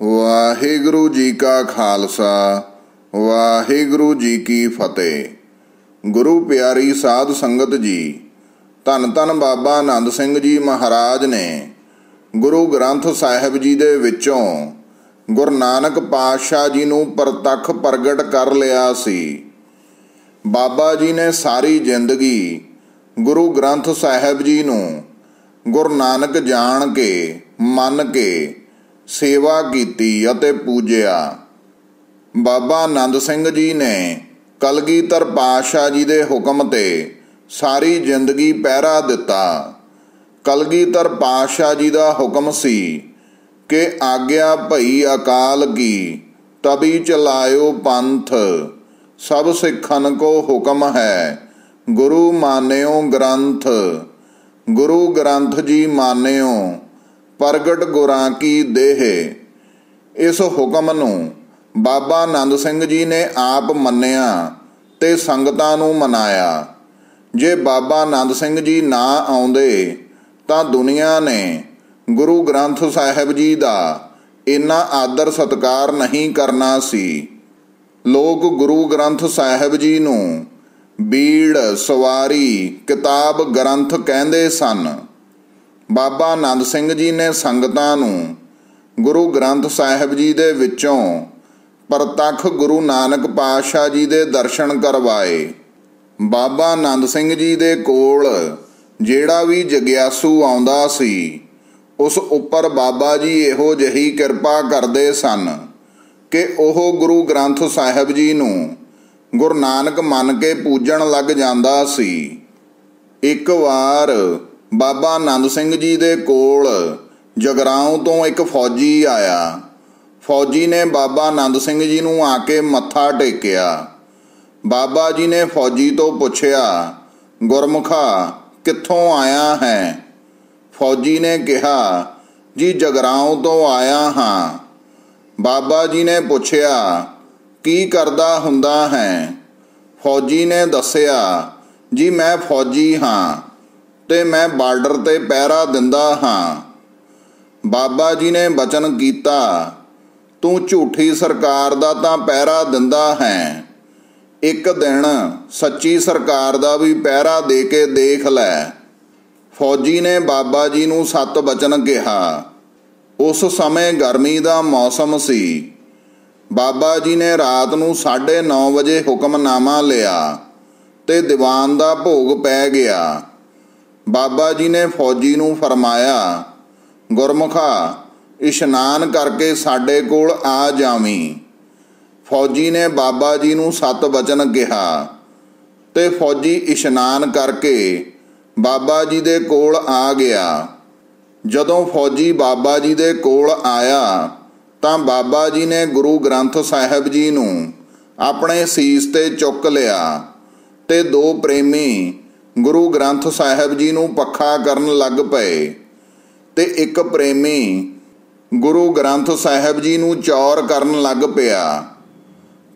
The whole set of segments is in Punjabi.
ਵਾਹਿਗੁਰੂ ਜੀ ਕਾ ਖਾਲਸਾ, ਵਾਹਿਗੁਰੂ ਜੀ ਕੀ ਫਤਿਹ। ਗੁਰੂ ਪਿਆਰੀ ਸਾਧ ਸੰਗਤ ਜੀ, ਧੰਨ ਧੰਨ ਬਾਬਾ ਆਨੰਦ ਸਿੰਘ ਜੀ ਮਹਾਰਾਜ ਨੇ ਗੁਰੂ ਗ੍ਰੰਥ ਸਾਹਿਬ ਜੀ ਦੇ ਵਿੱਚੋਂ ਗੁਰੂ ਨਾਨਕ ਪਾਤਸ਼ਾਹ ਜੀ ਨੂੰ ਪ੍ਰਤੱਖ ਪ੍ਰਗਟ ਕਰ ਲਿਆ ਸੀ। ਬਾਬਾ ਜੀ ਨੇ ਸਾਰੀ ਜ਼ਿੰਦਗੀ ਗੁਰੂ ਗ੍ਰੰਥ ਸਾਹਿਬ ਜੀ ਨੂੰ ਗੁਰੂ ਨਾਨਕ ਜਾਣ ਕੇ, ਮੰਨ ਕੇ ਸੇਵਾ ਕੀਤੀ ਅਤੇ ਪੂਜਿਆ। ਬਾਬਾ ਆਨੰਦ ਸਿੰਘ ਜੀ ਨੇ ਕਲਗੀਧਰ ਪਾਤਸ਼ਾਹ ਜੀ ਦੇ ਹੁਕਮ ਤੇ ਸਾਰੀ ਜ਼ਿੰਦਗੀ ਪਹਿਰਾ ਦਿੱਤਾ। ਕਲਗੀਧਰ ਪਾਤਸ਼ਾਹ ਜੀ ਦਾ ਹੁਕਮ ਸੀ ਕਿ ਆਗਿਆ ਭਈ ਅਕਾਲ ਕੀ, ਤਬੀ ਚਲਾਇਓ ਪੰਥ। ਸਭ ਸਿੱਖਨ ਕੋ ਹੁਕਮ ਹੈ, ਗੁਰੂ ਮਾਨਿਓ ਗ੍ਰੰਥ। ਗੁਰੂ ਗ੍ਰੰਥ ਜੀ ਮਾਨਿਓ ਪ੍ਰਗਟ ਗੁਰਾਂ ਕੀ ਦੇਹ। ਇਸ ਹੁਕਮ ਨੂੰ ਬਾਬਾ ਆਨੰਦ ਸਿੰਘ ਜੀ ਨੇ ਆਪ ਮੰਨਿਆ ਤੇ ਸੰਗਤਾਂ ਨੂੰ ਮਨਾਇਆ। ਜੇ ਬਾਬਾ ਆਨੰਦ ਸਿੰਘ ਜੀ ਨਾ ਆਉਂਦੇ, ਤਾਂ ਦੁਨੀਆ ਨੇ ਗੁਰੂ ਗ੍ਰੰਥ ਸਾਹਿਬ ਜੀ ਦਾ ਇੰਨਾ ਆਦਰ ਸਤਕਾਰ ਨਹੀਂ ਕਰਨਾ ਸੀ। ਲੋਕ ਗੁਰੂ ਗ੍ਰੰਥ ਸਾਹਿਬ ਜੀ ਨੂੰ ਬੀੜ, ਸਵਾਰੀ, ਕਿਤਾਬ ਗ੍ਰੰਥ ਕਹਿੰਦੇ ਸਨ। ਬਾਬਾ ਆਨੰਦ ਸਿੰਘ ਜੀ ਨੇ ਸੰਗਤਾਂ ਨੂੰ ਗੁਰੂ ਗ੍ਰੰਥ ਸਾਹਿਬ ਜੀ ਦੇ ਵਿੱਚੋਂ ਪ੍ਰਤੱਖ ਗੁਰੂ ਨਾਨਕ ਪਾਤਸ਼ਾਹ ਜੀ ਦੇ ਦਰਸ਼ਨ ਕਰਵਾਏ। ਬਾਬਾ ਆਨੰਦ ਸਿੰਘ ਜੀ ਦੇ ਕੋਲ ਜਿਹੜਾ ਵੀ ਜਗਿਆਸੂ ਆਉਂਦਾ ਸੀ, ਉਸ ਉੱਪਰ ਬਾਬਾ ਜੀ ਇਹੋ ਜਹੀ ਕਿਰਪਾ ਕਰਦੇ ਸਨ ਕਿ ਉਹ ਗੁਰੂ ਗ੍ਰੰਥ ਸਾਹਿਬ ਜੀ ਨੂੰ ਗੁਰੂ ਨਾਨਕ ਮੰਨ ਕੇ ਪੂਜਣ ਲੱਗ ਜਾਂਦਾ ਸੀ। ਇੱਕ ਵਾਰ ਬਾਬਾ ਆਨੰਦ ਸਿੰਘ ਜੀ ਦੇ ਕੋਲ ਜਗਰਾਉਂ ਤੋਂ ਇੱਕ ਫੌਜੀ ਆਇਆ। ਫੌਜੀ ਨੇ ਬਾਬਾ ਆਨੰਦ ਸਿੰਘ ਜੀ ਨੂੰ ਆ ਕੇ ਮੱਥਾ ਟੇਕਿਆ। ਬਾਬਾ ਜੀ ਨੇ ਫੌਜੀ ਤੋਂ ਪੁੱਛਿਆ, ਗੁਰਮੁਖਾ, ਕਿੱਥੋਂ ਆਇਆ ਹੈ? ਫੌਜੀ ਨੇ ਕਿਹਾ, ਜੀ, ਜਗਰਾਉਂ ਤੋਂ ਆਇਆ ਹਾਂ। ਬਾਬਾ ਜੀ ਨੇ ਪੁੱਛਿਆ, ਕੀ ਕਰਦਾ ਹੁੰਦਾ ਹੈ? ਫੌਜੀ ਨੇ ਦੱਸਿਆ, ਜੀ, ਮੈਂ ਫੌਜੀ ਹਾਂ। ਤੇ ਮੈਂ ਬਾਰਡਰ ਤੇ ਪਹਿਰਾ ਦਿੰਦਾ ਹਾਂ। ਬਾਬਾ ਜੀ ਨੇ ਬਚਨ ਕੀਤਾ, ਤੂੰ ਝੂਠੀ ਸਰਕਾਰ ਦਾ ਤਾਂ ਪਹਿਰਾ ਦਿੰਦਾ ਹੈ। ਇੱਕ ਦਿਨ ਸੱਚੀ ਸਰਕਾਰ ਦਾ ਵੀ ਪਹਿਰਾ ਦੇ ਕੇ ਦੇਖ ਲੈ। ਫੌਜੀ ਨੇ ਬਾਬਾ ਜੀ ਨੂੰ ਸੱਤ ਬਚਨ ਕਿਹਾ। ਉਸ ਸਮੇਂ ਗਰਮੀ ਦਾ ਮੌਸਮ ਸੀ। ਬਾਬਾ ਜੀ ਨੇ ਰਾਤ ਨੂੰ 9:30 ਵਜੇ ਹੁਕਮਨਾਮਾ ਲਿਆ ਤੇ ਦੀਵਾਨ ਦਾ ਭੋਗ ਪੈ ਗਿਆ। ਬਾਬਾ ਜੀ ਨੇ ਫੌਜੀ ਨੂੰ ਫਰਮਾਇਆ, ਗੁਰਮੁਖਾ, ਇਸ਼ਨਾਨ ਕਰਕੇ ਸਾਡੇ ਕੋਲ ਆ ਜਾਵੀਂ। ਫੌਜੀ ਨੇ ਬਾਬਾ ਜੀ ਨੂੰ ਸਤ ਵਚਨ ਕਿਹਾ ਤੇ ਫੌਜੀ ਇਸ਼ਨਾਨ ਕਰਕੇ ਬਾਬਾ ਜੀ ਦੇ ਕੋਲ ਆ ਗਿਆ। ਜਦੋਂ ਫੌਜੀ ਬਾਬਾ ਜੀ ਦੇ ਕੋਲ ਆਇਆ, ਤਾਂ ਬਾਬਾ ਜੀ ਨੇ ਗੁਰੂ ਗ੍ਰੰਥ ਸਾਹਿਬ ਜੀ ਨੂੰ ਆਪਣੇ ਸੀਸ ਤੇ ਚੁੱਕ ਲਿਆ ਤੇ ਦੋ ਪ੍ਰੇਮੀ ਗੁਰੂ ਗ੍ਰੰਥ ਸਾਹਿਬ ਜੀ ਨੂੰ ਪੱਖਾ ਕਰਨ ਲੱਗ ਪਏ ਤੇ ਇੱਕ ਪ੍ਰੇਮੀ ਗੁਰੂ ਗ੍ਰੰਥ ਸਾਹਿਬ ਜੀ ਨੂੰ ਚੌਰ ਕਰਨ ਲੱਗ ਪਿਆ।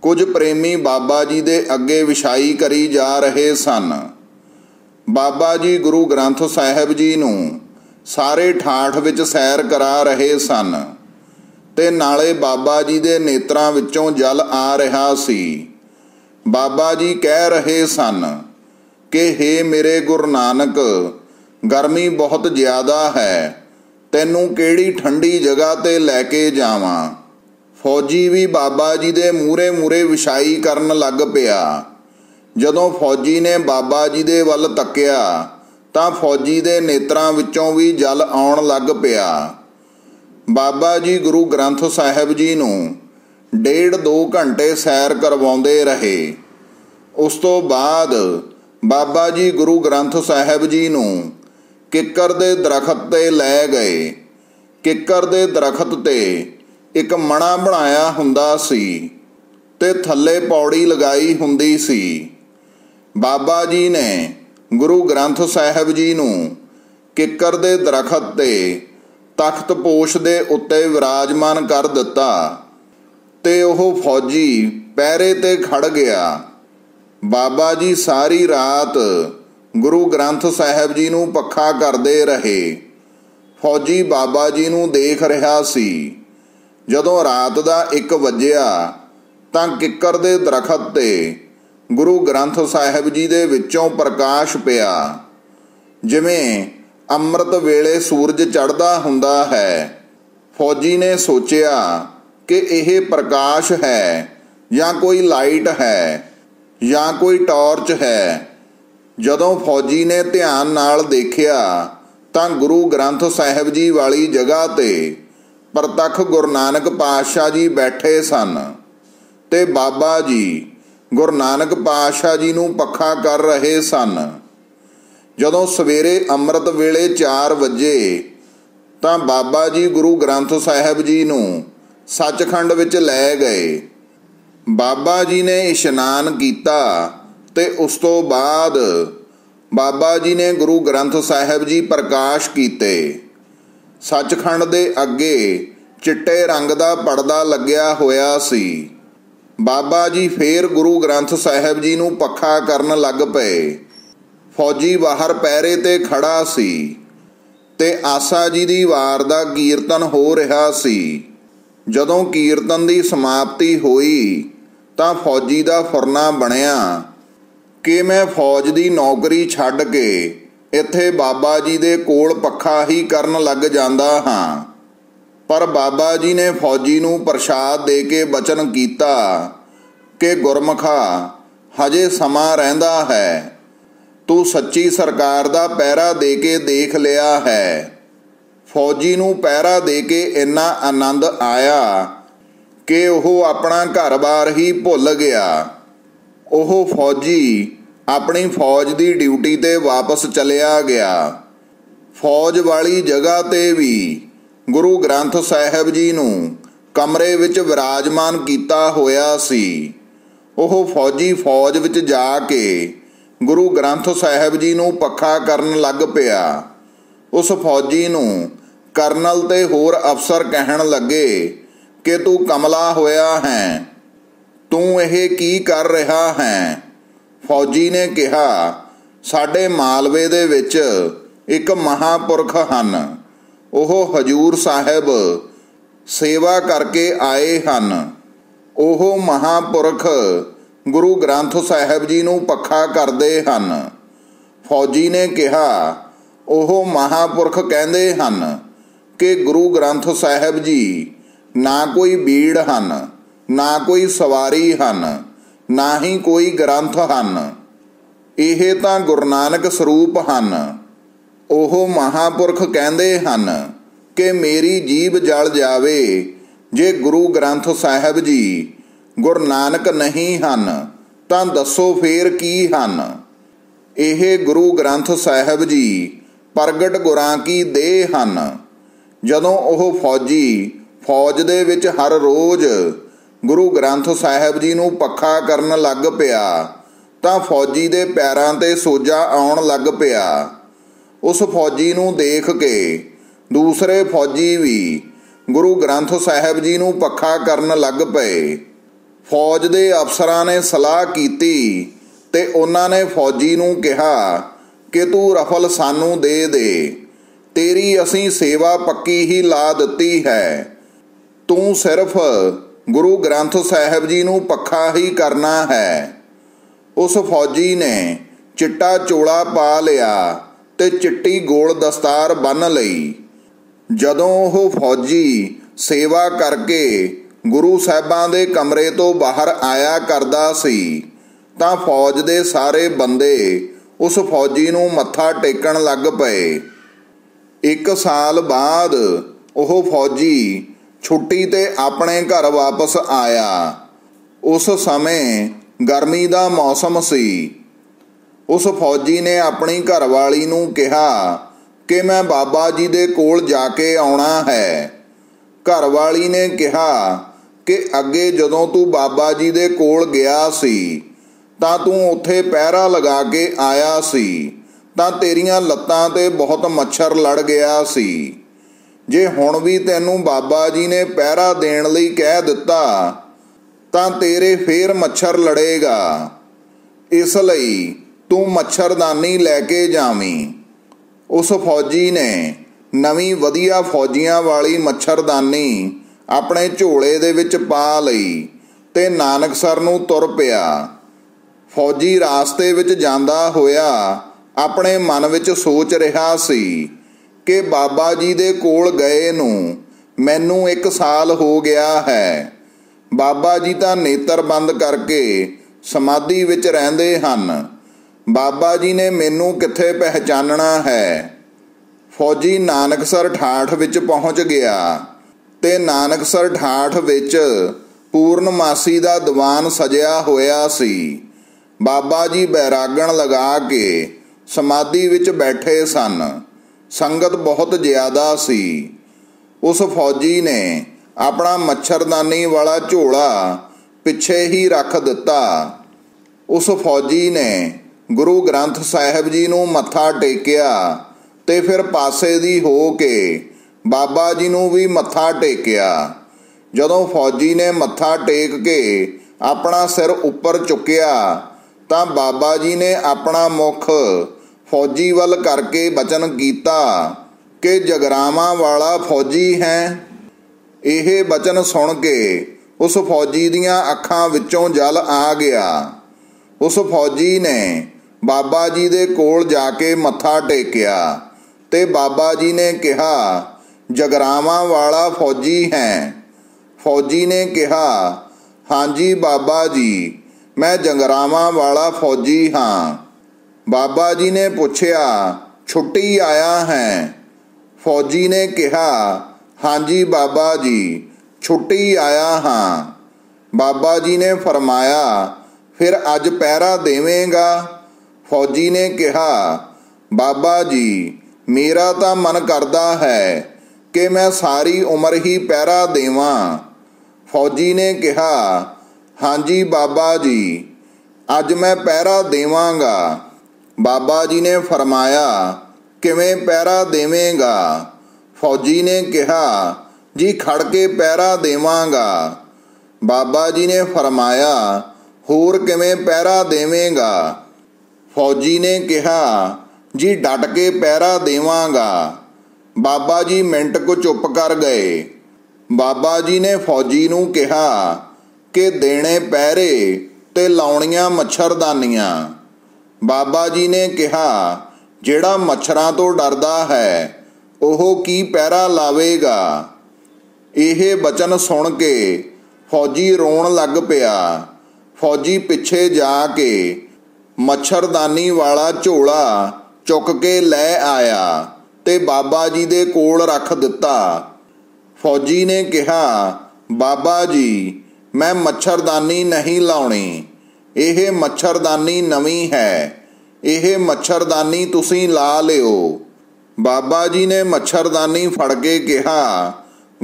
ਕੁਝ ਪ੍ਰੇਮੀ ਬਾਬਾ ਜੀ ਦੇ ਅੱਗੇ ਵਿਛਾਈ ਕਰੀ ਜਾ ਰਹੇ ਸਨ। ਬਾਬਾ ਜੀ ਗੁਰੂ ਗ੍ਰੰਥ ਸਾਹਿਬ ਜੀ ਨੂੰ ਸਾਰੇ ਠਾਠ ਵਿੱਚ ਸੈਰ ਕਰਾ ਰਹੇ ਸਨ ਤੇ ਨਾਲੇ ਬਾਬਾ ਜੀ ਦੇ ਨੇਤਰਾਂ ਵਿੱਚੋਂ ਜਲ ਆ ਰਿਹਾ ਸੀ। ਬਾਬਾ ਜੀ ਕਹਿ ਰਹੇ ਸਨ ਕਿ हे ਮੇਰੇ ਗੁਰੂ ਨਾਨਕ, ਗਰਮੀ ਬਹੁਤ ਜ਼ਿਆਦਾ ਹੈ, ਤੈਨੂੰ ਕਿਹੜੀ ਠੰਡੀ ਜਗ੍ਹਾ ਤੇ ਲੈ ਕੇ ਜਾਵਾਂ? ਫੌਜੀ ਵੀ ਬਾਬਾ ਜੀ ਦੇ ਮੂਰੇ ਮੂਰੇ ਵਿਛਾਈ ਕਰਨ ਲੱਗ ਪਿਆ। ਜਦੋਂ ਫੌਜੀ ਨੇ ਬਾਬਾ ਜੀ ਦੇ ਵੱਲ ਤੱਕਿਆ, ਤਾਂ ਫੌਜੀ ਦੇ ਨੇਤਰਾਂ ਵਿੱਚੋਂ ਵੀ ਜਲ ਆਉਣ ਲੱਗ ਪਿਆ। ਬਾਬਾ ਜੀ ਗੁਰੂ ਗ੍ਰੰਥ ਸਾਹਿਬ ਜੀ ਨੂੰ ਡੇਢ ਦੋ ਘੰਟੇ ਸੈਰ ਕਰਵਾਉਂਦੇ ਰਹੇ। ਉਸ ਤੋਂ ਬਾਅਦ ਬਾਬਾ ਜੀ ਗੁਰੂ ਗ੍ਰੰਥ ਸਾਹਿਬ ਜੀ ਨੂੰ ਕਿੱਕਰ ਦੇ ਦਰਖਤ ਤੇ ਲੈ ਗਏ। ਕਿੱਕਰ ਦੇ ਦਰਖਤ ਤੇ ਇੱਕ ਮਣਾ ਬਣਾਇਆ ਹੁੰਦਾ ਸੀ ਤੇ ਥੱਲੇ ਪੌੜੀ ਲਗਾਈ ਹੁੰਦੀ ਸੀ। ਬਾਬਾ ਜੀ ਨੇ ਗੁਰੂ ਗ੍ਰੰਥ ਸਾਹਿਬ ਜੀ ਨੂੰ ਕਿੱਕਰ ਦੇ ਦਰਖਤ ਤੇ ਤਖਤ ਪੋਸ਼ ਦੇ ਉੱਤੇ ਵਿਰਾਜਮਾਨ ਕਰ ਦਿੱਤਾ ਤੇ ਉਹ ਫੌਜੀ ਪੈਰੇ ਤੇ ਖੜ ਗਿਆ। ਬਾਬਾ ਜੀ ਸਾਰੀ ਰਾਤ ਗੁਰੂ ਗ੍ਰੰਥ ਸਾਹਿਬ ਜੀ ਨੂੰ ਪੱਖਾ ਕਰਦੇ ਰਹੇ। ਫੌਜੀ ਬਾਬਾ ਜੀ ਨੂੰ ਦੇਖ ਰਿਹਾ ਸੀ। ਜਦੋਂ ਰਾਤ ਦਾ 1 ਵਜਿਆ ਤਾਂ ਕਿੱਕਰ ਦੇ ਦਰਖਤ ਤੇ ਗੁਰੂ ਗ੍ਰੰਥ ਸਾਹਿਬ ਜੀ ਦੇ ਵਿੱਚੋਂ ਪ੍ਰਕਾਸ਼ ਪਿਆ। ਜਿਵੇਂ ਅੰਮ੍ਰਿਤ ਵੇਲੇ ਸੂਰਜ ਚੜ੍ਹਦਾ ਹੁੰਦਾ ਹੈ। ਫੌਜੀ ਨੇ ਸੋਚਿਆ ਕਿ ਇਹ ਪ੍ਰਕਾਸ਼ ਹੈ ਜਾਂ ਕੋਈ ਲਾਈਟ ਹੈ। ਜਾਂ ਕੋਈ ਟਾਰਚ ਹੈ। ਜਦੋਂ ਫੌਜੀ ਨੇ ਧਿਆਨ ਨਾਲ ਦੇਖਿਆ, ਤਾਂ ਗੁਰੂ ਗ੍ਰੰਥ ਸਾਹਿਬ ਜੀ ਵਾਲੀ ਜਗ੍ਹਾ ਤੇ ਪ੍ਰਤੱਖ ਗੁਰੂ ਨਾਨਕ ਪਾਤਸ਼ਾਹ ਜੀ ਬੈਠੇ ਸਨ ਤੇ ਬਾਬਾ ਜੀ ਗੁਰੂ ਨਾਨਕ ਪਾਤਸ਼ਾਹ ਜੀ ਨੂੰ ਪੱਖਾ ਕਰ ਰਹੇ ਸਨ। ਜਦੋਂ ਸਵੇਰੇ ਅੰਮ੍ਰਿਤ ਵੇਲੇ 4 ਵਜੇ, ਤਾਂ ਬਾਬਾ ਜੀ ਗੁਰੂ ਗ੍ਰੰਥ ਸਾਹਿਬ ਜੀ ਨੂੰ ਸੱਚਖੰਡ ਵਿੱਚ ਲੈ ਗਏ। ਬਾਬਾ ਜੀ ਨੇ ਇਸ਼ਨਾਨ ਕੀਤਾ ਤੇ ਉਸ ਤੋਂ ਬਾਅਦ ਬਾਬਾ ਜੀ ਨੇ ਗੁਰੂ ਗ੍ਰੰਥ ਸਾਹਿਬ ਜੀ ਪ੍ਰਕਾਸ਼ ਕੀਤੇ। ਸੱਚਖੰਡ ਦੇ ਅੱਗੇ ਚਿੱਟੇ ਰੰਗ ਦਾ ਪਰਦਾ ਲੱਗਿਆ ਹੋਇਆ ਸੀ। ਬਾਬਾ ਜੀ ਫੇਰ ਗੁਰੂ ਗ੍ਰੰਥ ਸਾਹਿਬ ਜੀ ਨੂੰ ਪੱਖਾ ਕਰਨ ਲੱਗ ਪਏ। ਫੌਜੀ ਬਾਹਰ ਪਹਿਰੇ ਤੇ ਖੜਾ ਸੀ ਤੇ ਆਸਾ ਜੀ ਦੀ ਵਾਰ ਦਾ ਕੀਰਤਨ ਹੋ ਰਿਹਾ ਸੀ। ਜਦੋਂ ਕੀਰਤਨ ਦੀ ਸਮਾਪਤੀ ਹੋਈ ਤਾਂ ਫੌਜੀ ਦਾ ਫੁਰਨਾ ਬਣਿਆ। ਕਿ ਮੈਂ ਫੌਜ ਦੀ ਨੌਕਰੀ ਛੱਡ ਕੇ ਇੱਥੇ ਬਾਬਾ ਜੀ ਦੇ ਕੋਲ ਪੱਖਾ ਹੀ ਕਰਨ ਲੱਗ ਜਾਂਦਾ ਹਾਂ। ਪਰ ਬਾਬਾ ਜੀ ਨੇ ਫੌਜੀ ਨੂੰ ਪ੍ਰਸ਼ਾਦ ਦੇ ਕੇ ਬਚਨ ਕੀਤਾ ਕਿ, ਗੁਰਮਖਾ, ਹਜੇ ਸਮਾਂ ਰਹਿੰਦਾ ਹੈ। ਤੂੰ ਸੱਚੀ ਸਰਕਾਰ ਦਾ ਪਹਿਰਾ ਦੇ ਕੇ ਦੇਖ ਲਿਆ ਹੈ। ਫੌਜੀ ਨੂੰ ਪਹਿਰਾ ਦੇ ਕੇ ਇੰਨਾ ਆਨੰਦ ਆਇਆ ਕਿ ਉਹ ਆਪਣਾ ਘਰ-ਬਾਰ ਹੀ ਭੁੱਲ ਗਿਆ। ਉਹ ਫੌਜੀ ਆਪਣੀ ਫੌਜ ਦੀ ਡਿਊਟੀ ਤੇ ਵਾਪਸ ਚਲਿਆ ਗਿਆ। ਫੌਜ ਵਾਲੀ ਜਗ੍ਹਾ ਤੇ ਵੀ ਗੁਰੂ ਗ੍ਰੰਥ ਸਾਹਿਬ ਜੀ ਨੂੰ ਕਮਰੇ ਵਿੱਚ ਵਿਰਾਜਮਾਨ ਕੀਤਾ ਹੋਇਆ ਸੀ। ਉਹ ਫੌਜੀ ਫੌਜ ਵਿੱਚ ਜਾ ਕੇ ਗੁਰੂ ਗ੍ਰੰਥ ਸਾਹਿਬ ਜੀ ਨੂੰ ਪੱਖਾ ਕਰਨ ਲੱਗ ਪਿਆ। ਉਸ ਫੌਜੀ ਨੂੰ ਕਰਨਲ ਤੇ ਹੋਰ ਅਫਸਰ ਕਹਿਣ ਲੱਗੇ ਕਿ ਤੂੰ ਕਮਲਾ ਹੋਇਆ ਹੈ। ਤੂੰ ਇਹ ਕੀ ਕਰ ਰਿਹਾ ਹੈ? ਫੌਜੀ ਨੇ ਕਿਹਾ, ਸਾਡੇ ਮਾਲਵੇ ਦੇ ਵਿੱਚ ਇੱਕ ਮਹਾਪੁਰਖ ਹਨ। ਉਹ ਹਜੂਰ ਸਾਹਿਬ ਸੇਵਾ ਕਰਕੇ ਆਏ ਹਨ। ਉਹ ਮਹਾਪੁਰਖ ਗੁਰੂ ਗ੍ਰੰਥ ਸਾਹਿਬ ਜੀ ਨੂੰ ਪੱਖਾ ਕਰਦੇ ਹਨ। ਫੌਜੀ ਨੇ ਕਿਹਾ, ਉਹ ਮਹਾਪੁਰਖ ਕਹਿੰਦੇ ਹਨ ਕਿ ਗੁਰੂ ਗ੍ਰੰਥ ਸਾਹਿਬ ਜੀ ਨਾ ਕੋਈ ਬੀੜ ਹਨ, ਨਾ ਕੋਈ ਸਵਾਰੀ ਹਨ, ਨਾ ਹੀ ਕੋਈ ਗ੍ਰੰਥ ਹਨ। ਇਹ ਤਾਂ ਗੁਰੂ ਨਾਨਕ ਸਰੂਪ ਹਨ। ਉਹ ਮਹਾਪੁਰਖ ਕਹਿੰਦੇ ਹਨ ਕਿ ਮੇਰੀ ਜੀਬ ਜਲ ਜਾਵੇ, ਜੇ ਗੁਰੂ ਗ੍ਰੰਥ ਸਾਹਿਬ ਜੀ ਗੁਰੂ ਨਾਨਕ ਨਹੀਂ ਹਨ, ਤਾਂ ਦੱਸੋ ਫੇਰ ਕੀ ਹਨ? ਇਹ ਗੁਰੂ ਗ੍ਰੰਥ ਸਾਹਿਬ ਜੀ ਪ੍ਰਗਟ ਗੁਰਾਂ ਕੀ ਦੇਹ ਹਨ? ਜਦੋਂ ਉਹ ਫੌਜੀ ਫੌਜ ਦੇ ਵਿੱਚ ਹਰ ਰੋਜ਼ ਗੁਰੂ ਗ੍ਰੰਥ ਸਾਹਿਬ ਜੀ ਨੂੰ ਪੱਖਾ ਕਰਨ ਲੱਗ ਪਿਆ, ਤਾਂ ਫੌਜੀ ਦੇ ਪੈਰਾਂ ਤੇ ਸੋਜਾ ਆਉਣ ਲੱਗ ਪਿਆ। ਉਸ ਫੌਜੀ ਨੂੰ ਦੇਖ ਕੇ ਦੂਸਰੇ ਫੌਜੀ ਵੀ ਗੁਰੂ ਗ੍ਰੰਥ ਸਾਹਿਬ ਜੀ ਨੂੰ ਪੱਖਾ ਕਰਨ ਲੱਗ ਪਏ। ਫੌਜ ਦੇ ਅਫਸਰਾਂ ਨੇ ਸਲਾਹ ਕੀਤੀ ਤੇ ਉਹਨਾਂ ਨੇ ਫੌਜੀ ਨੂੰ ਕਿਹਾ, ਕਿ ਤੂੰ ਰਫਲ ਸਾਨੂੰ ਦੇ ਦੇ, ਤੇਰੀ ਅਸੀਂ ਸੇਵਾ ਪੱਕੀ ਹੀ ਲਾ ਦਿੱਤੀ ਹੈ। ਤੂੰ ਸਿਰਫ ਗੁਰੂ ਗ੍ਰੰਥ ਸਾਹਿਬ ਜੀ ਨੂੰ ਪੱਖਾ ਹੀ ਕਰਨਾ ਹੈ। ਉਸ ਫੌਜੀ ਨੇ ਚਿੱਟਾ ਚੋਲਾ ਪਾ ਲਿਆ ਤੇ ਚਿੱਟੀ ਗੋਲ ਦਸਤਾਰ ਬੰਨ ਲਈ। ਜਦੋਂ ਉਹ ਫੌਜੀ ਸੇਵਾ ਕਰਕੇ ਗੁਰੂ ਸਾਹਿਬਾਂ ਦੇ ਕਮਰੇ ਤੋਂ ਬਾਹਰ ਆਇਆ ਕਰਦਾ ਸੀ, ਤਾਂ ਫੌਜ ਦੇ ਸਾਰੇ ਬੰਦੇ ਉਸ ਫੌਜੀ ਨੂੰ ਮੱਥਾ ਟੇਕਣ ਲੱਗ ਪਏ। ਇੱਕ ਸਾਲ ਬਾਅਦ ਉਹ ਫੌਜੀ ਛੁੱਟੀ ਤੇ ਆਪਣੇ ਘਰ ਵਾਪਸ ਆਇਆ। ਉਸ ਸਮੇਂ ਗਰਮੀ ਦਾ ਮੌਸਮ ਸੀ। ਉਸ ਫੌਜੀ ਨੇ ਆਪਣੀ ਘਰਵਾਲੀ ਨੂੰ ਕਿਹਾ ਕਿ ਮੈਂ ਬਾਬਾ ਜੀ ਦੇ ਕੋਲ ਜਾ ਕੇ ਆਉਣਾ ਹੈ। ਘਰਵਾਲੀ ਨੇ ਕਿਹਾ ਕਿ ਅੱਗੇ ਜਦੋਂ ਤੂੰ ਬਾਬਾ ਜੀ ਦੇ ਕੋਲ ਗਿਆ ਸੀ, ਤਾਂ ਤੂੰ ਉੱਥੇ ਪਹਿਰਾ ਲਗਾ ਕੇ ਆਇਆ ਸੀ, ਤਾਂ ਤੇਰੀਆਂ ਲੱਤਾਂ ਤੇ ਬਹੁਤ ਮੱਛਰ ਲੜ ਗਿਆ ਸੀ। ਜੇ ਹੁਣ ਵੀ ਤੈਨੂੰ ਬਾਬਾ ਜੀ ਨੇ ਪਹਿਰਾ ਦੇਣ ਲਈ ਕਹਿ ਦਿੱਤਾ, ਤਾਂ ਤੇਰੇ ਫੇਰ ਮੱਛਰ ਲੜੇਗਾ। ਇਸ ਲਈ ਤੂੰ ਮੱਛਰਦਾਨੀ ਲੈ ਕੇ ਜਾਵੀਂ। ਉਸ ਫੌਜੀ ਨੇ ਨਵੀਂ ਵਧੀਆ ਫੌਜੀਆਂ ਵਾਲੀ ਮੱਛਰਦਾਨੀ ਆਪਣੇ ਝੋਲੇ ਦੇ ਵਿੱਚ ਪਾ ਲਈ ਤੇ ਨਾਨਕਸਰ ਨੂੰ ਤੁਰ ਪਿਆ। ਫੌਜੀ ਰਾਸਤੇ ਵਿੱਚ ਜਾਂਦਾ ਹੋਇਆ ਆਪਣੇ ਮਨ ਵਿੱਚ ਸੋਚ ਰਿਹਾ ਸੀ ਕਿ ਬਾਬਾ ਜੀ ਦੇ ਕੋਲ ਗਏ ਨੂੰ ਮੈਨੂੰ 1 ਸਾਲ ਹੋ ਗਿਆ ਹੈ। ਬਾਬਾ ਜੀ ਤਾਂ ਨੇਤਰ ਬੰਦ ਕਰਕੇ ਸਮਾਧੀ ਵਿੱਚ ਰਹਿੰਦੇ ਹਨ। ਬਾਬਾ ਜੀ ਨੇ ਮੈਨੂੰ ਕਿੱਥੇ ਪਹਿਚਾਨਣਾ ਹੈ? ਫੌਜੀ ਨਾਨਕਸਰ ਠਾਠ ਵਿੱਚ ਪਹੁੰਚ ਗਿਆ ਤੇ ਨਾਨਕਸਰ ਠਾਠ ਵਿੱਚ ਪੂਰਨਮਾਸੀ ਦਾ ਦੀਵਾਨ ਸਜਿਆ ਹੋਇਆ ਸੀ। ਬਾਬਾ ਜੀ ਬੈਰਾਗਣ ਲਗਾ ਕੇ ਸਮਾਧੀ ਵਿੱਚ ਬੈਠੇ ਸਨ। ਸੰਗਤ ਬਹੁਤ ਜ਼ਿਆਦਾ ਸੀ। ਉਸ ਫੌਜੀ ਨੇ ਆਪਣਾ ਮੱਛਰਦਾਨੀ ਵਾਲਾ ਝੋਲਾ ਪਿੱਛੇ ਹੀ ਰੱਖ ਦਿੱਤਾ। ਉਸ ਫੌਜੀ ਨੇ ਗੁਰੂ ਗ੍ਰੰਥ ਸਾਹਿਬ ਜੀ ਨੂੰ ਮੱਥਾ ਟੇਕਿਆ ਤੇ ਫਿਰ ਪਾਸੇ ਦੀ ਹੋ ਕੇ ਬਾਬਾ ਜੀ ਨੂੰ ਵੀ ਮੱਥਾ ਟੇਕਿਆ। ਜਦੋਂ ਫੌਜੀ ਨੇ ਮੱਥਾ ਟੇਕ ਕੇ ਆਪਣਾ ਸਿਰ ਉੱਪਰ ਚੁੱਕਿਆ ਤਾਂ ਬਾਬਾ ਜੀ ਨੇ ਆਪਣਾ ਮੁਖ ਫੌਜੀ ਵੱਲ ਕਰਕੇ ਬਚਨ ਕੀਤਾ, ਕਿ ਜਗਰਾਵਾਂ ਵਾਲਾ ਫੌਜੀ ਹੈ। ਇਹ ਬਚਨ ਸੁਣ ਕੇ ਉਸ ਫੌਜੀ ਦੀਆਂ ਅੱਖਾਂ ਵਿੱਚੋਂ ਜਲ ਆ ਗਿਆ। ਉਸ ਫੌਜੀ ਨੇ ਬਾਬਾ ਜੀ ਦੇ ਕੋਲ ਜਾ ਕੇ ਮੱਥਾ ਟੇਕਿਆ ਤੇ ਬਾਬਾ ਜੀ ਨੇ ਕਿਹਾ, ਜਗਰਾਵਾਂ ਵਾਲਾ ਫੌਜੀ ਹੈ। ਫੌਜੀ ਨੇ ਕਿਹਾ, ਹਾਂਜੀ ਬਾਬਾ ਜੀ, ਮੈਂ ਜਗਰਾਵਾਂ ਵਾਲਾ ਫੌਜੀ ਹਾਂ। ਬਾਬਾ ਜੀ ਨੇ ਪੁੱਛਿਆ ਛੁੱਟੀ ਆਇਆ ਹੈ ਫੌਜੀ ਨੇ ਕਿਹਾ ਹਾਂਜੀ ਬਾਬਾ ਜੀ ਛੁੱਟੀ ਆਇਆ ਹਾਂ ਬਾਬਾ ਜੀ ਨੇ ਫਰਮਾਇਆ ਫਿਰ ਅੱਜ ਪਹਿਰਾ ਦੇਵੇਂਗਾ ਫੌਜੀ ਨੇ ਕਿਹਾ ਬਾਬਾ ਜੀ ਮੇਰਾ ਤਾਂ ਮਨ ਕਰਦਾ ਹੈ ਕਿ ਮੈਂ ਸਾਰੀ ਉਮਰ ਹੀ ਪਹਿਰਾ ਦੇਵਾਂ ਫੌਜੀ ਨੇ ਕਿਹਾ ਹਾਂਜੀ ਬਾਬਾ ਜੀ ਅੱਜ ਮੈਂ ਪਹਿਰਾ ਦੇਵਾਂਗਾ ਬਾਬਾ ਜੀ ਨੇ ਫਰਮਾਇਆ, ਕਿਵੇਂ ਪਹਿਰਾ ਦੇਵੇਂਗਾ? ਫੌਜੀ ਨੇ ਕਿਹਾ, ਜੀ ਖੜ ਕੇ ਪਹਿਰਾ ਦੇਵਾਂਗਾ। ਬਾਬਾ ਜੀ ਨੇ ਫਰਮਾਇਆ, ਹੋਰ ਕਿਵੇਂ ਪਹਿਰਾ ਦੇਵੇਂਗਾ? ਫੌਜੀ ਨੇ ਕਿਹਾ, ਜੀ ਡਟ ਕੇ ਪਹਿਰਾ ਦੇਵਾਂਗਾ। ਬਾਬਾ ਜੀ ਮਿੰਟ ਕੋ ਚੁੱਪ ਕਰ ਗਏ। ਬਾਬਾ ਜੀ ਨੇ ਫੌਜੀ ਨੂੰ ਕਿਹਾ, ਕਿ ਦੇਣੇ ਪਹਿਰੇ ਤੇ ਲਾਉਣੀਆਂ ਮੱਛਰਦਾਨੀਆਂ। ਬਾਬਾ ਜੀ ਨੇ ਕਿਹਾ, ਜਿਹੜਾ ਮੱਛਰਾਂ ਤੋਂ ਡਰਦਾ ਹੈ, ਉਹ ਕੀ ਪਹਿਰਾ ਲਾਵੇਗਾ? ਇਹ ਬਚਨ ਸੁਣ ਕੇ ਫੌਜੀ ਰੋਣ ਲੱਗ ਪਿਆ। ਫੌਜੀ ਪਿੱਛੇ ਜਾ ਕੇ ਮੱਛਰਦਾਨੀ ਵਾਲਾ ਝੋਲਾ ਚੁੱਕ ਕੇ ਲੈ ਆਇਆ ਤੇ ਬਾਬਾ ਜੀ ਦੇ ਕੋਲ ਰੱਖ ਦਿੱਤਾ। ਫੌਜੀ ਨੇ ਕਿਹਾ, ਬਾਬਾ ਜੀ, ਮੈਂ ਮੱਛਰਦਾਨੀ ਨਹੀਂ ਲਾਉਣੀ। ਇਹ ਮੱਛਰਦਾਨੀ ਨਵੀਂ ਹੈ। ਇਹ ਮੱਛਰਦਾਨੀ ਤੁਸੀਂ ਲਾ ਲਿਓ। ਬਾਬਾ ਜੀ ਨੇ ਮੱਛਰਦਾਨੀ ਫੜ ਕੇ ਕਿਹਾ,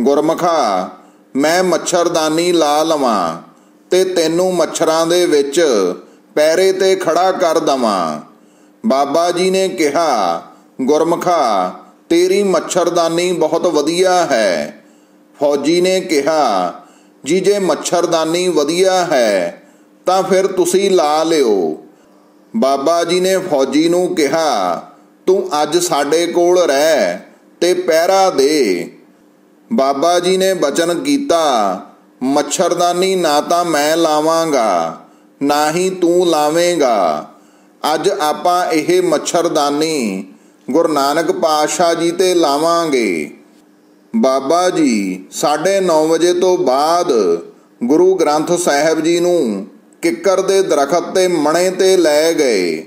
ਗੁਰਮਖਾ, ਮੈਂ ਮੱਛਰਦਾਨੀ ਲਾ ਲਵਾਂ ਤੇ ਤੈਨੂੰ ਮੱਛਰਾਂ ਦੇ ਵਿੱਚ ਪੈਰੇ ਤੇ ਖੜਾ ਕਰ ਦਵਾਂ। ਬਾਬਾ ਜੀ ਨੇ ਕਿਹਾ, ਗੁਰਮਖਾ, ਤੇਰੀ ਮੱਛਰਦਾਨੀ ਬਹੁਤ ਵਧੀਆ ਹੈ। ਫੌਜੀ ਨੇ ਕਿਹਾ, ਜੀ ਜੇ ਮੱਛਰਦਾਨੀ ਵਧੀਆ ਹੈ ਤਾਂ ਫਿਰ ਤੁਸੀਂ ਲਾ ਲਿਓ। ਬਾਬਾ ਜੀ ਨੇ ਫੌਜੀ ਨੂੰ ਕਿਹਾ, ਤੂੰ ਅੱਜ ਸਾਡੇ ਕੋਲ ਰਹਿ ਤੇ ਪਹਿਰਾ ਦੇ। ਬਾਬਾ ਜੀ ਨੇ ਬਚਨ ਕੀਤਾ, ਮੱਛਰਦਾਨੀ ਨਾ ਤਾਂ ਮੈਂ ਲਾਵਾਂਗਾ, ਨਾ ਹੀ ਤੂੰ ਲਾਵੇਂਗਾ। ਅੱਜ ਆਪਾਂ ਇਹ ਮੱਛਰਦਾਨੀ ਗੁਰੂ ਨਾਨਕ ਪਾਤਸ਼ਾਹ ਜੀ ਤੇ ਲਾਵਾਂਗੇ। ਬਾਬਾ ਜੀ 9:30 ਵਜੇ ਤੋਂ ਬਾਅਦ ਗੁਰੂ ਗ੍ਰੰਥ ਸਾਹਿਬ ਜੀ ਨੂੰ ਕਿੱਕਰ ਦੇ ਦਰਖਤ ਤੇ ਮਣੇ ਤੇ ਲੈ ਗਏ।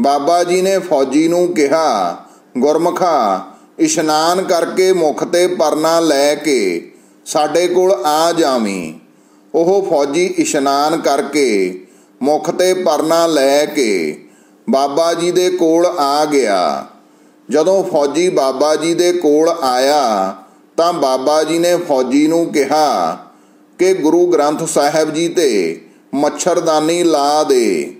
ਬਾਬਾ ਜੀ ਨੇ ਫੌਜੀ ਨੂੰ ਕਿਹਾ, ਗੁਰਮਖਾ, ਇਸ਼ਨਾਨ ਕਰਕੇ ਮੁਖ ਤੇ ਪਰਨਾ ਲੈ ਕੇ ਸਾਡੇ ਕੋਲ ਆ ਜਾਵੀਂ। ਉਹ ਫੌਜੀ ਇਸ਼ਨਾਨ ਕਰਕੇ ਮੁਖ ਤੇ ਪਰਨਾ ਲੈ ਕੇ ਬਾਬਾ ਜੀ ਦੇ ਕੋਲ ਆ ਗਿਆ। ਜਦੋਂ ਫੌਜੀ ਬਾਬਾ ਜੀ ਦੇ ਕੋਲ ਆਇਆ, ਤਾਂ ਬਾਬਾ ਜੀ ਨੇ ਫੌਜੀ ਨੂੰ ਕਿਹਾ ਕਿ ਗੁਰੂ ਗ੍ਰੰਥ ਸਾਹਿਬ ਜੀ ਤੇ ਮੱਛਰਦਾਨੀ ਲਾ ਦੇ।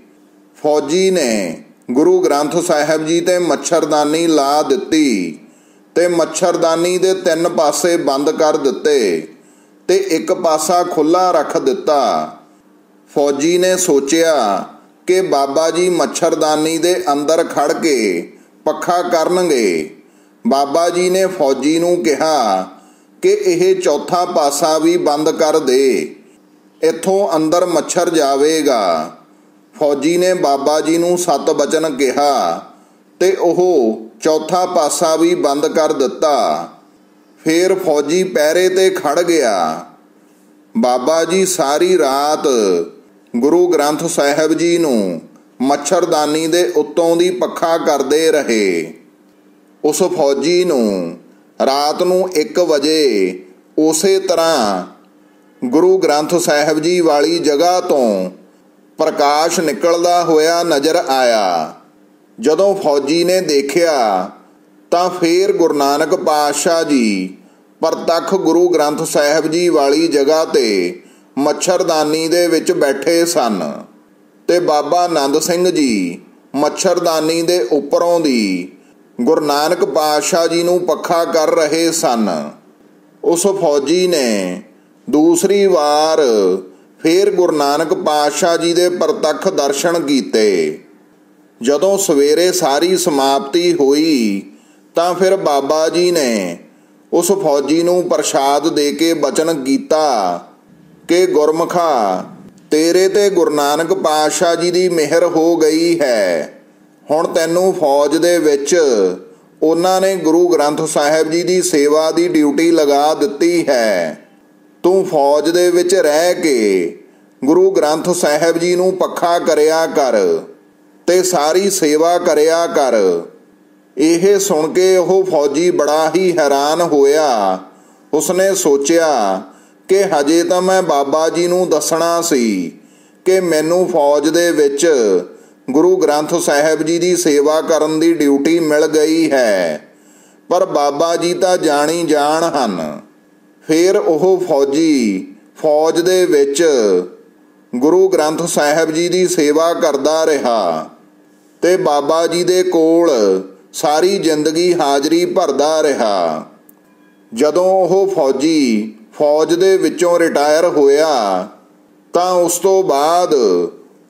ਫੌਜੀ ਨੇ ਗੁਰੂ ਗ੍ਰੰਥ ਸਾਹਿਬ ਜੀ ਤੇ ਮੱਛਰਦਾਨੀ ਲਾ ਦਿੱਤੀ ਤੇ ਮੱਛਰਦਾਨੀ ਦੇ ਤਿੰਨ ਪਾਸੇ ਬੰਦ ਕਰ ਦਿੱਤੇ ਤੇ ਇੱਕ ਪਾਸਾ ਖੁੱਲਾ ਰੱਖ ਦਿੱਤਾ। ਫੌਜੀ ਨੇ ਸੋਚਿਆ ਕਿ ਬਾਬਾ ਜੀ ਮੱਛਰਦਾਨੀ ਦੇ ਅੰਦਰ ਖੜ ਕੇ ਪੱਖਾ ਕਰਨਗੇ। ਬਾਬਾ ਜੀ ਨੇ ਫੌਜੀ ਨੂੰ ਕਿਹਾ ਕਿ ਇਹ ਚੌਥਾ ਪਾਸਾ ਵੀ ਬੰਦ ਕਰ ਦੇ। ਇੱਥੋਂ ਅੰਦਰ ਮੱਛਰ ਜਾਵੇਗਾ। ਫੌਜੀ ਨੇ ਬਾਬਾ ਜੀ ਨੂੰ ਸਤ ਬਚਨ ਕਿਹਾ ਤੇ ਉਹ ਚੌਥਾ ਪਾਸਾ ਵੀ ਬੰਦ ਕਰ ਦਿੱਤਾ। ਫੇਰ ਫੌਜੀ ਪਹਿਰੇ ਤੇ ਖੜ ਗਿਆ। ਬਾਬਾ ਜੀ ਸਾਰੀ ਰਾਤ ਗੁਰੂ ਗ੍ਰੰਥ ਸਾਹਿਬ ਜੀ ਨੂੰ ਮੱਛਰਦਾਨੀ ਦੇ ਉੱਤੋਂ ਦੀ ਪੱਖਾ ਕਰਦੇ ਰਹੇ। ਉਸ ਫੌਜੀ ਨੂੰ ਰਾਤ ਨੂੰ 1 ਵਜੇ ਉਸੇ ਤਰ੍ਹਾਂ ਗੁਰੂ ਗ੍ਰੰਥ ਸਾਹਿਬ ਜੀ ਵਾਲੀ ਜਗ੍ਹਾ ਤੋਂ ਪ੍ਰਕਾਸ਼ ਨਿਕਲਦਾ ਹੋਇਆ ਨਜ਼ਰ ਆਇਆ। ਜਦੋਂ ਫੌਜੀ ਨੇ ਦੇਖਿਆ, ਤਾਂ ਫੇਰ ਗੁਰੂ ਨਾਨਕ ਪਾਤਸ਼ਾਹ ਜੀ ਪ੍ਰਤੱਖ ਗੁਰੂ ਗ੍ਰੰਥ ਸਾਹਿਬ ਜੀ ਵਾਲੀ ਜਗ੍ਹਾ ਤੇ ਮੱਛਰਦਾਨੀ ਦੇ ਵਿੱਚ ਬੈਠੇ ਸਨ ਤੇ ਬਾਬਾ ਆਨੰਦ ਸਿੰਘ ਜੀ ਮੱਛਰਦਾਨੀ ਦੇ ਉੱਪਰੋਂ ਦੀ ਗੁਰੂ ਨਾਨਕ ਪਾਤਸ਼ਾਹ ਜੀ ਨੂੰ ਪੱਖਾ ਕਰ ਰਹੇ ਸਨ। ਉਸ ਫੌਜੀ ਨੇ ਦੂਸਰੀ ਵਾਰ ਫੇਰ ਗੁਰੂ ਨਾਨਕ ਪਾਤਸ਼ਾਹ ਜੀ ਦੇ ਪ੍ਰਤੱਖ ਦਰਸ਼ਨ ਕੀਤੇ। ਜਦੋਂ ਸਵੇਰੇ ਸਾਰੀ ਸਮਾਪਤੀ ਹੋਈ, ਤਾਂ ਫਿਰ ਬਾਬਾ ਜੀ ਨੇ ਉਸ ਫੌਜੀ ਨੂੰ ਪ੍ਰਸ਼ਾਦ ਦੇ ਕੇ ਬਚਨ ਕੀਤਾ ਕਿ, ਗੁਰਮਖਾ, ਤੇਰੇ ਤੇ ਗੁਰੂ ਨਾਨਕ ਪਾਤਸ਼ਾਹ ਜੀ ਦੀ ਮਿਹਰ ਹੋ ਗਈ ਹੈ। ਹੁਣ ਤੈਨੂੰ ਫੌਜ ਦੇ ਵਿੱਚ ਉਹਨਾਂ ਨੇ ਗੁਰੂ ਗ੍ਰੰਥ ਸਾਹਿਬ ਜੀ ਦੀ ਸੇਵਾ ਦੀ ਡਿਊਟੀ ਲਗਾ ਦਿੱਤੀ ਹੈ। ਤੂੰ ਫੌਜ ਦੇ ਵਿੱਚ ਰਹਿ ਕੇ ਗੁਰੂ ਗ੍ਰੰਥ ਸਾਹਿਬ ਜੀ ਨੂੰ ਪੱਖਾ ਕਰਿਆ ਕਰ ਤੇ ਸਾਰੀ ਸੇਵਾ ਕਰਿਆ ਕਰ। ਇਹ ਸੁਣ ਕੇ ਉਹ ਫੌਜੀ ਬੜਾ ਹੀ ਹੈਰਾਨ ਹੋਇਆ। ਉਸਨੇ ਸੋਚਿਆ ਕਿ ਹਜੇ ਤਾਂ ਮੈਂ ਬਾਬਾ ਜੀ ਨੂੰ ਦੱਸਣਾ ਸੀ ਕਿ ਮੈਨੂੰ ਫੌਜ ਦੇ ਵਿੱਚ ਗੁਰੂ ਗ੍ਰੰਥ ਸਾਹਿਬ ਜੀ ਦੀ ਸੇਵਾ ਕਰਨ ਦੀ ਡਿਊਟੀ ਮਿਲ ਗਈ ਹੈ। ਪਰ ਬਾਬਾ ਜੀ ਤਾਂ ਜਾਣੀ ਜਾਣ ਹਨ। ਫਿਰ ਉਹ ਫੌਜੀ, ਫੌਜ ਦੇ ਵਿੱਚ ਗੁਰੂ ਗ੍ਰੰਥ ਸਾਹਿਬ ਜੀ ਦੀ ਸੇਵਾ ਕਰਦਾ ਰਿਹਾ ਤੇ ਬਾਬਾ ਜੀ ਦੇ ਕੋਲ ਸਾਰੀ ਜ਼ਿੰਦਗੀ ਹਾਜ਼ਰੀ ਭਰਦਾ ਰਿਹਾ। ਜਦੋਂ ਉਹ ਫੌਜੀ, ਫੌਜ ਦੇ ਵਿੱਚੋਂ ਰਿਟਾਇਰ ਹੋਇਆ, ਤਾਂ ਉਸ ਤੋਂ ਬਾਅਦ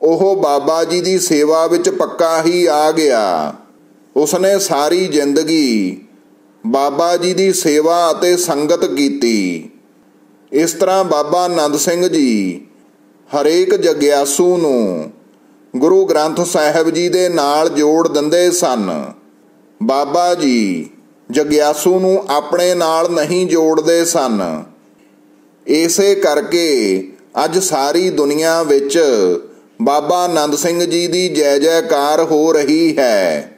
ਉਹ ਬਾਬਾ ਜੀ ਦੀ ਸੇਵਾ ਵਿੱਚ ਪੱਕਾ ਹੀ ਆ ਗਿਆ। ਉਸਨੇ ਸਾਰੀ ਜ਼ਿੰਦਗੀ ਬਾਬਾ ਜੀ ਦੀ ਸੇਵਾ ਅਤੇ ਸੰਗਤ ਕੀਤੀ। ਇਸ ਤਰ੍ਹਾਂ ਬਾਬਾ ਆਨੰਦ ਸਿੰਘ ਜੀ ਹਰੇਕ ਜਗਿਆਸੂ ਨੂੰ ਗੁਰੂ ਗ੍ਰੰਥ ਸਾਹਿਬ ਜੀ ਦੇ ਨਾਲ ਜੋੜ ਦਿੰਦੇ ਸਨ। ਬਾਬਾ ਜੀ ਜਗਿਆਸੂ ਨੂੰ ਆਪਣੇ ਨਾਲ ਨਹੀਂ ਜੋੜਦੇ ਸਨ। ਇਸੇ ਕਰਕੇ ਅੱਜ ਸਾਰੀ ਦੁਨੀਆ ਵਿੱਚ ਬਾਬਾ ਆਨੰਦ ਸਿੰਘ ਜੀ ਦੀ ਜੈ ਜੈਕਾਰ ਹੋ ਰਹੀ ਹੈ।